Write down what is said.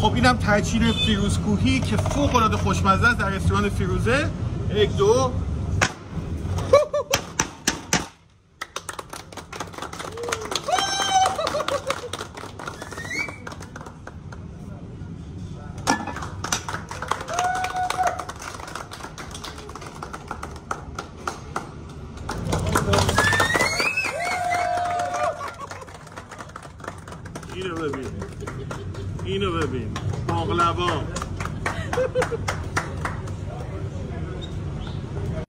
خب اینم فیروز کوهی که فوق العاده خوشمزه است در رستوران فیروزه. یک دو. اینو ببین. باقلوا.